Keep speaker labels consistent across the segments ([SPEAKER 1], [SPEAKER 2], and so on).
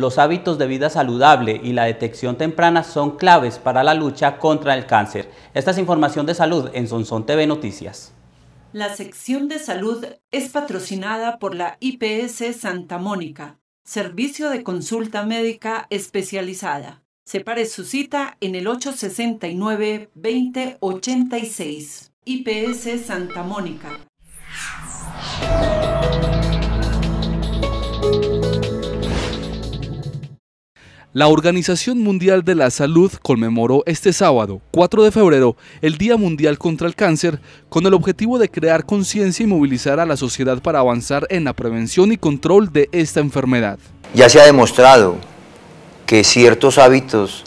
[SPEAKER 1] los hábitos de vida saludable y la detección temprana son claves para la lucha contra el cáncer. Esta es información de salud en Sonson TV Noticias.
[SPEAKER 2] La sección de salud es patrocinada por la IPS Santa Mónica, Servicio de Consulta Médica Especializada. Separe su cita en el 869-2086. IPS Santa Mónica.
[SPEAKER 3] La Organización Mundial de la Salud conmemoró este sábado, 4 de febrero, el Día Mundial contra el Cáncer, con el objetivo de crear conciencia y movilizar a la sociedad para avanzar en la prevención y control de esta enfermedad.
[SPEAKER 4] Ya se ha demostrado que ciertos hábitos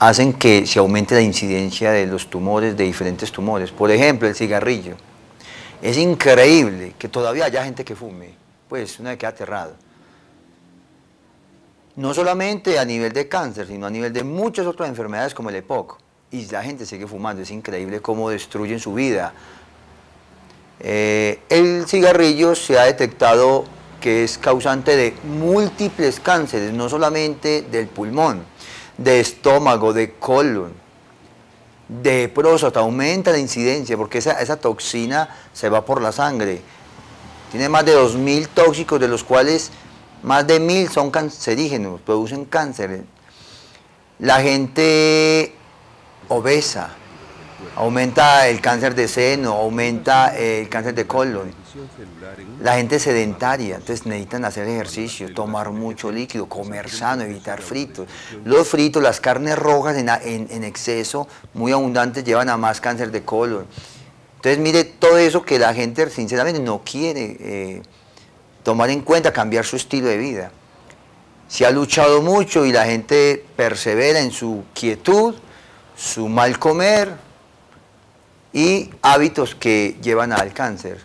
[SPEAKER 4] hacen que se aumente la incidencia de los tumores, de diferentes tumores. Por ejemplo, el cigarrillo. Es increíble que todavía haya gente que fume. Pues uno queda aterrado no solamente a nivel de cáncer, sino a nivel de muchas otras enfermedades como el EPOC. Y la gente sigue fumando, es increíble cómo destruyen su vida. Eh, el cigarrillo se ha detectado que es causante de múltiples cánceres, no solamente del pulmón, de estómago, de colon, de próstata, aumenta la incidencia porque esa, esa toxina se va por la sangre. Tiene más de 2.000 tóxicos, de los cuales más de mil son cancerígenos, producen cáncer. La gente obesa, aumenta el cáncer de seno, aumenta el cáncer de colon. La gente sedentaria, entonces necesitan hacer ejercicio, tomar mucho líquido, comer sano, evitar fritos. Los fritos, las carnes rojas en, exceso, muy abundantes, llevan a más cáncer de colon. Entonces mire todo eso que la gente sinceramente no quiere. Eh, tomar en cuenta, cambiar su estilo de vida. Se ha luchado mucho y la gente persevera en su quietud, su mal comer y hábitos que llevan al cáncer.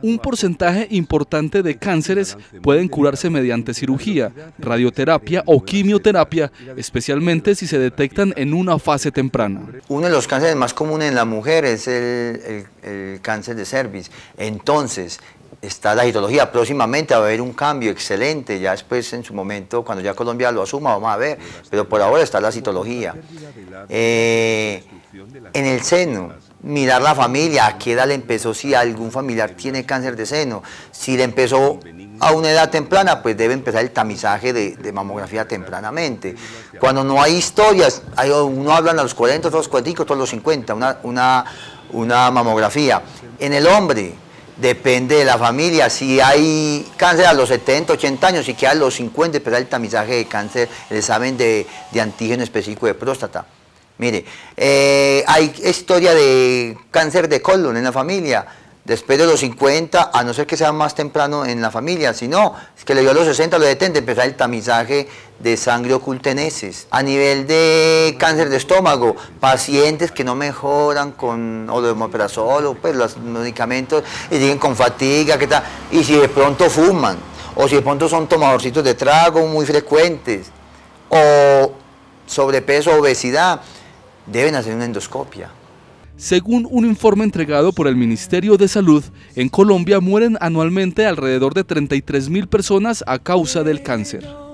[SPEAKER 3] Un porcentaje importante de cánceres pueden curarse mediante cirugía, radioterapia o quimioterapia, especialmente si se detectan en una fase temprana.
[SPEAKER 4] Uno de los cánceres más comunes en la mujer es el, el cáncer de cervix. Entonces, está la citología. Próximamente va a haber un cambio excelente, ya después en su momento, cuando ya Colombia lo asuma, vamos a ver, pero por ahora está la citología. Eh, en el seno, mirar la familia, a qué edad le empezó, si algún familiar tiene cáncer de seno, si le empezó a una edad temprana, pues debe empezar el tamizaje de, mamografía tempranamente. Cuando no hay historias, hay, uno hablan a los 40, otros los 40, otros los 50, una, una, una mamografía. En el hombre, depende de la familia. Si hay cáncer a los 70, 80 años y que a los 50 empezar el tamizaje de cáncer, el examen de, antígeno específico de próstata. Mire, eh, hay historia de cáncer de colon en la familia después de los 50, a no ser que sea más temprano en la familia, si no, es que le dio a los 60, lo detente, empezar el tamizaje de sangre oculta en heces. A nivel de cáncer de estómago, pacientes que no mejoran con o pues los medicamentos, y siguen con fatiga, ¿qué tal? y si de pronto fuman, o si de pronto son tomadorcitos de trago muy frecuentes, o sobrepeso, obesidad, deben hacer una endoscopia.
[SPEAKER 3] Según un informe entregado por el Ministerio de Salud, en Colombia mueren anualmente alrededor de 33 mil personas a causa del cáncer.